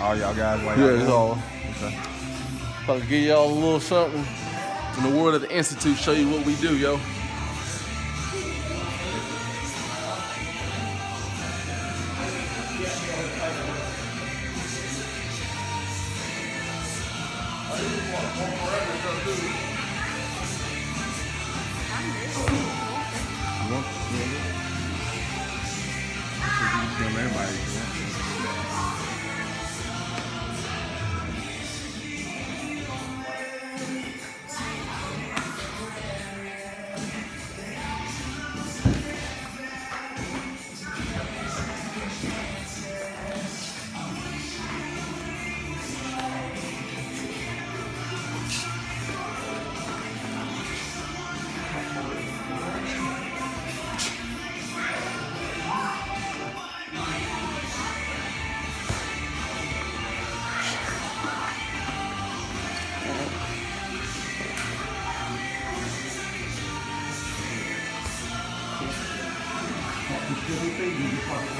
All y'all guys, while Yeah, it's all. Okay. I could give y'all a little something from the world of the Institute, show you what we do, yo. Ele pode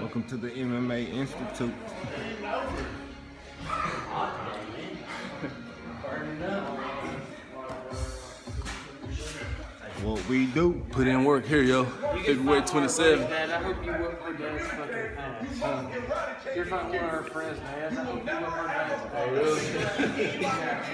Welcome to the MMA Institute. What we do. Put in work here, yo. February 27th. Dad, I hope you whip her dad's fucking ass. Uh, you're fighting one of our friends, man. I hope you whip her dad's ass.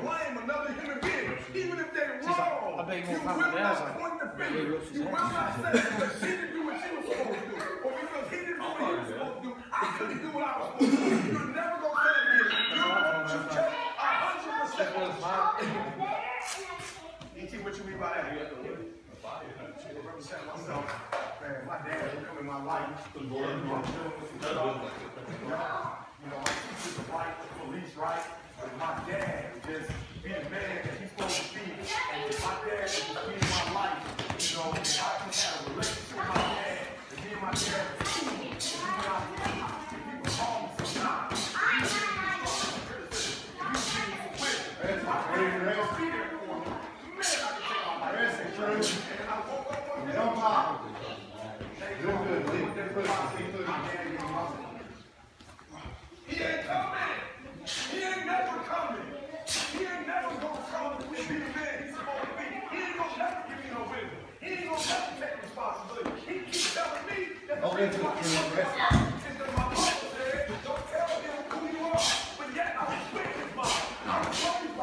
blame another human being, even if they're wrong. I bet you You won't find will dad's not point the finger. You will not say because she do what supposed to do, or because he didn't do what he was supposed to do. I couldn't do what I was supposed to do. You're never gonna say it again. You're going to take a hundred percent. ET, what you mean by that? Represent myself. Man, my dad in my life. You know, my teachers are right, the police right, but my dad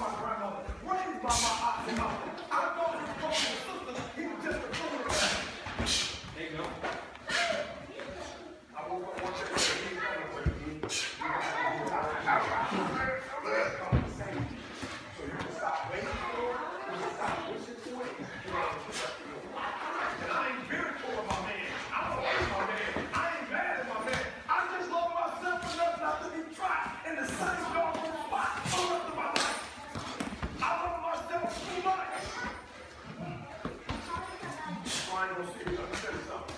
my grandmother.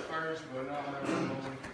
the first, but not everyone.